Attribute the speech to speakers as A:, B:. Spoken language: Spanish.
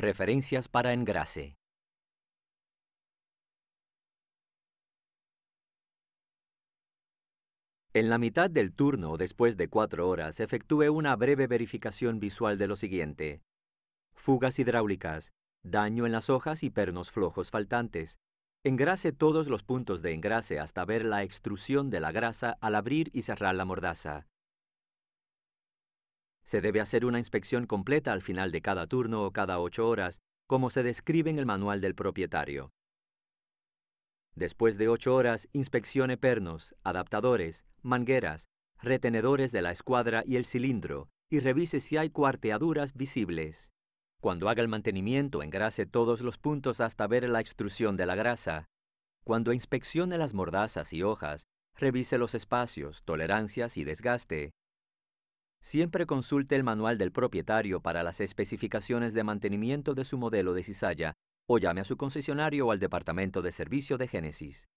A: Referencias para engrase. En la mitad del turno, después de cuatro horas, efectúe una breve verificación visual de lo siguiente. Fugas hidráulicas, daño en las hojas y pernos flojos faltantes. Engrase todos los puntos de engrase hasta ver la extrusión de la grasa al abrir y cerrar la mordaza. Se debe hacer una inspección completa al final de cada turno o cada ocho horas, como se describe en el manual del propietario. Después de ocho horas, inspeccione pernos, adaptadores, mangueras, retenedores de la escuadra y el cilindro, y revise si hay cuarteaduras visibles. Cuando haga el mantenimiento, engrase todos los puntos hasta ver la extrusión de la grasa. Cuando inspeccione las mordazas y hojas, revise los espacios, tolerancias y desgaste. Siempre consulte el manual del propietario para las especificaciones de mantenimiento de su modelo de cizalla o llame a su concesionario o al departamento de servicio de Génesis.